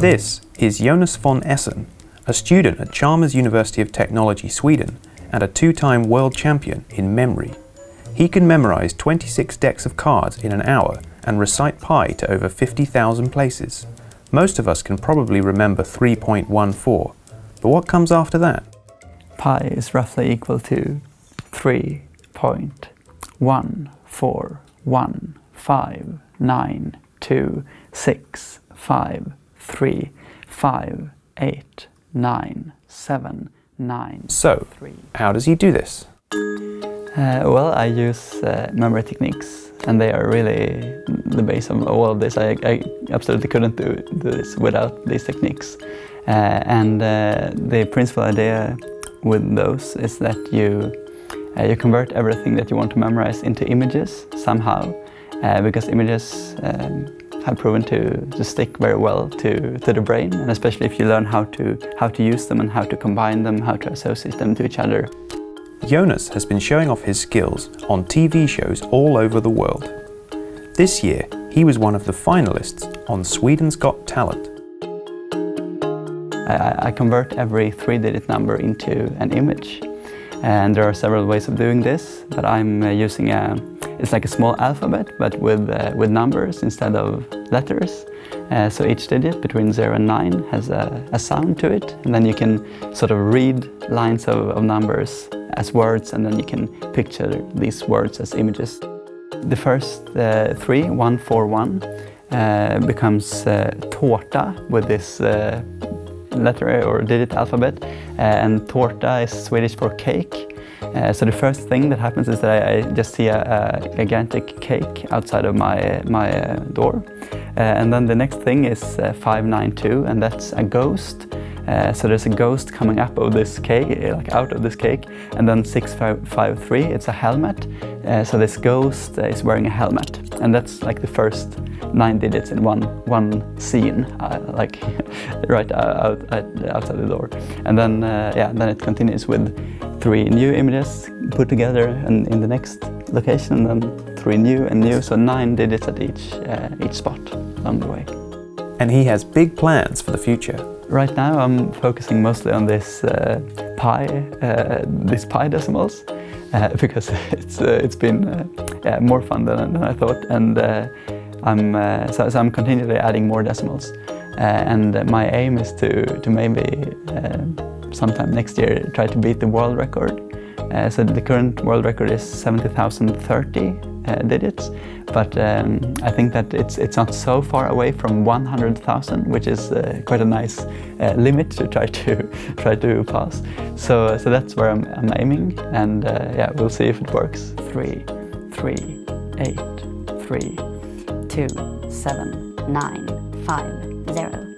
This is Jonas von Essen, a student at Chalmers University of Technology, Sweden, and a two-time world champion in memory. He can memorize 26 decks of cards in an hour and recite pi to over 50,000 places. Most of us can probably remember 3.14, but what comes after that? Pi is roughly equal to 3.1415265353897 So, three. how does he do this? Uh, well, I use uh, memory techniques, and they are really the base of all of this. I, I absolutely couldn't do, do, this without these techniques. Uh, and uh, the principal idea with those is that you uh, you convert everything that you want to memorize into images somehow, uh, because images um, have proven to, to stick very well to, to the brain, and especially if you learn how to how to use them and how to combine them, how to associate them to each other. Jonas has been showing off his skills on TV shows all over the world. This year, he was one of the finalists on Sweden's Got Talent. I, I convert every three-digit number into an image. And there are several ways of doing this, but I'm uh, using a, it's like a small alphabet, but with, uh, with numbers instead of letters. Uh, so each digit between 0 and 9 has a, a, sound to it, and then you can sort of read lines of, of numbers as words, and then you can picture these words as images. The first uh, three, one, four, one, uh, becomes uh, with this uh, letter or digit alphabet, uh, and torta is Swedish for cake. Uh, so the first thing that happens is that I, I just see a, a, gigantic cake outside of my, my uh, door. Uh, and then the next thing is uh, 592 and that's a ghost. So there's a ghost coming up of this cake, like out of this cake. And then 653, it's a helmet. so this ghost is wearing a helmet. And that's like the first nine digits in one one scene, uh, like right out, out, outside the door. And then uh, yeah, then it continues with three new images put together and in the next location, and then three new and new, so nine digits at each uh, each spot along the way. And he has big plans for the future. Right now, I'm focusing mostly on this uh, pi, uh, these pi decimals. Uh, because it's uh, it's been uh, yeah, more fun than, than I thought, and I'm, uh, so, so, I'm continually adding more decimals. Uh, and my aim is to, to maybe uh, sometime next year try to beat the world record. Uh, so the current world record is 70,030 uh, digits, but um, I think that it's, it's not so far away from 100,000, which is uh, quite a nice limit to try to try to pass. So, so that's where I'm, I'm aiming, and yeah, we'll see if it works. Three, three, eight, three two seven nine five zero